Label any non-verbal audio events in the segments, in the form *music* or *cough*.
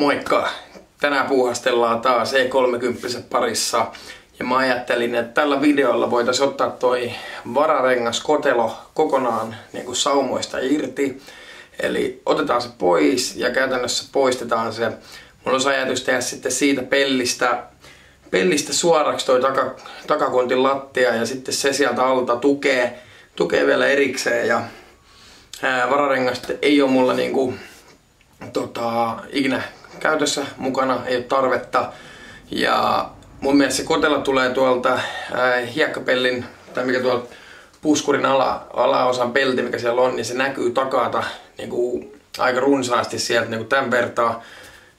Moikka! Tänään puuhastellaan taas E30 parissa ja mä ajattelin, että tällä videolla voitaisiin ottaa toi vararengas kotelo kokonaan niin kuin saumoista irti. Eli otetaan se pois ja käytännössä poistetaan se. Mulla olisi ajatus tehdä sitten siitä pellistä, pellistä suoraksi toi taka, takakontin lattia ja sitten se sieltä alta tukee, tukee vielä erikseen. Ja ää, vararengasta ei ole mulla niinku, tota, ikinä käytössä mukana, ei ole tarvetta. Ja mun mielestä se kotelo tulee tuolta ää, hiekkapellin, tai mikä tuolla puskurin ala, alaosan pelti, mikä siellä on, niin se näkyy takata niin kuin, aika runsaasti sieltä niin kuin tämän vertaa.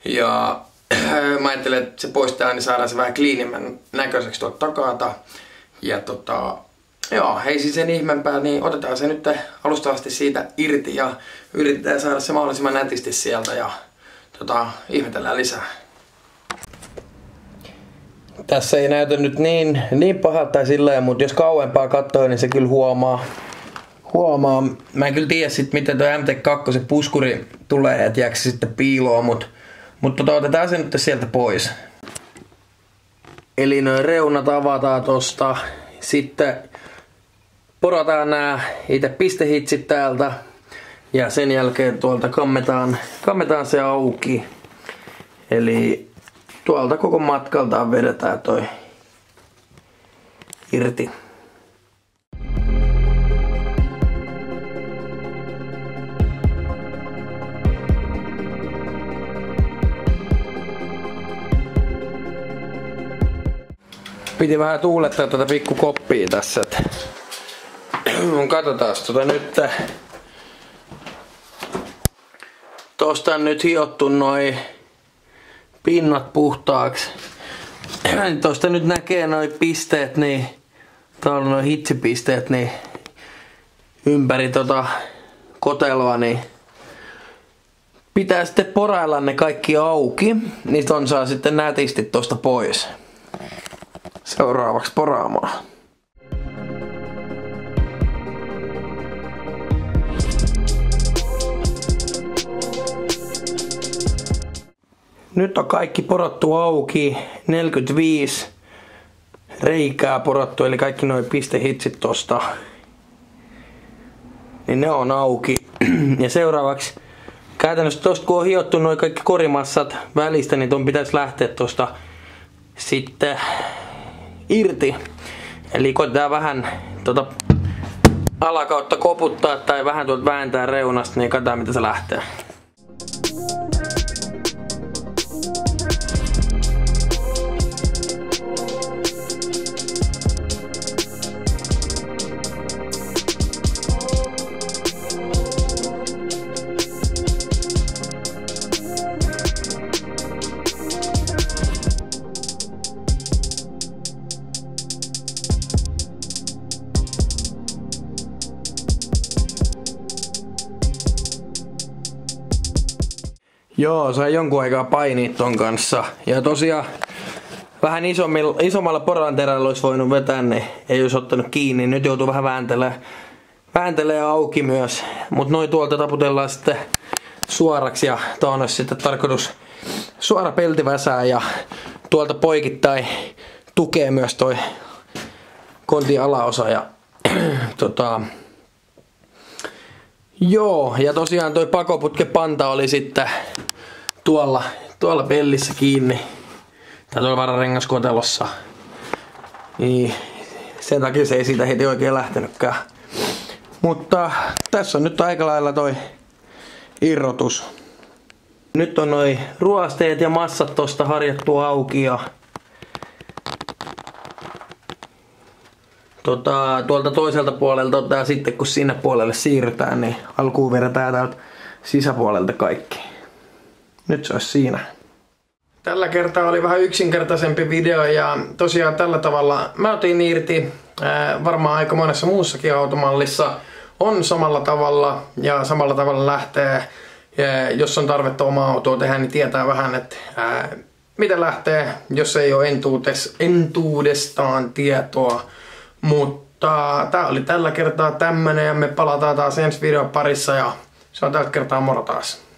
Ja *clears throat* mä ajattelen, että se poistaa, niin saadaan se vähän kliinimmän näköiseksi tuolta takata. Ja tota, joo, hei siis sen ihmeempää, niin otetaan se nyt alustavasti siitä irti ja yritetään saada se mahdollisimman nätisti sieltä ja tota, ihmetellään lisää. Tässä ei näytä nyt niin, niin pahalta sillä mutta jos kauempaa katsoo, niin se kyllä huomaa. huomaa. Mä en kyllä tiedä sit, miten tuo MT2 puskuri tulee, että jääkö se sitten piiloon, mutta mut tota, otetaan se nyt sieltä pois. Eli noin reunat avataan tosta. Sitten porataan nämä itse pistehitsit täältä. Ja sen jälkeen tuolta kammetaan, kammetaan se auki. Eli tuolta koko matkaltaan vedetään toi irti. Piti vähän tuulettaa tuota pikku koppia tässä. *clears throat* Katsotaan tuota nyt. Tosta on nyt hiottu noin pinnat puhtaaksi. *clears throat* Tuosta nyt näkee noin pisteet, niin tuolla noin hitsipisteet, niin ympäri tota koteloa, niin pitää sitten porailla ne kaikki auki, niin ton saa sitten nätisti tosta pois. Seuraavaksi poraamaan. Nyt on kaikki porottu auki. 45 reikää porottu, eli kaikki noin pistehitsit tosta. Niin ne on auki. *clears throat* Ja seuraavaksi käytännössä tosta kun on hiottu noin kaikki korimassat välistä, niin ton pitäisi lähteä tosta sitten irti. Eli koitetaan vähän tota alakautta koputtaa tai vähän tuolta vääntää reunasta, niin katsotaan mitä se lähtee. Joo, sai jonkun aikaa painia ton kanssa. Ja tosiaan vähän isommilla, isommalla poranterällä olisi voinut vetää, niin ei olisi ottanut kiinni. Nyt joutuu vähän vääntelee, vääntelee auki myös. Mut noin tuolta taputellaan sitten suoraksi ja tuon olisi sitten tarkoitus suora peltiväsää ja tuolta poikittain tukee myös toi kontin alaosa ja *clears throat* tota, Joo, ja tosiaan toi pakoputke panta oli sitten tuolla, tuolla pellissä kiinni. Tai tuolla vararengaskotelossa. Niin sen takia se ei siitä heti oikein lähtenytkään. Mutta tässä on nyt aika lailla toi irrotus. Nyt on noin ruosteet ja massat tosta harjattu auki ja tota, tuolta toiselta puolelta ottaa sitten kun sinne puolelle siirrytään, niin alkuun vedetään täältä sisäpuolelta kaikki. Nyt se olisi siinä. Tällä kertaa oli vähän yksinkertaisempi video ja tosiaan tällä tavalla mä otin irti. Varmaan aika monessa muussakin automallissa on samalla tavalla ja samalla tavalla lähtee. Ja jos on tarvetta omaa autoa tehdä, niin tietää vähän, että ää, miten lähtee, jos ei ole entuudes, entuudestaan tietoa. Mutta tää oli tällä kertaa tämmönen ja me palataan taas ensi videon parissa ja se on tällä kertaa moro taas.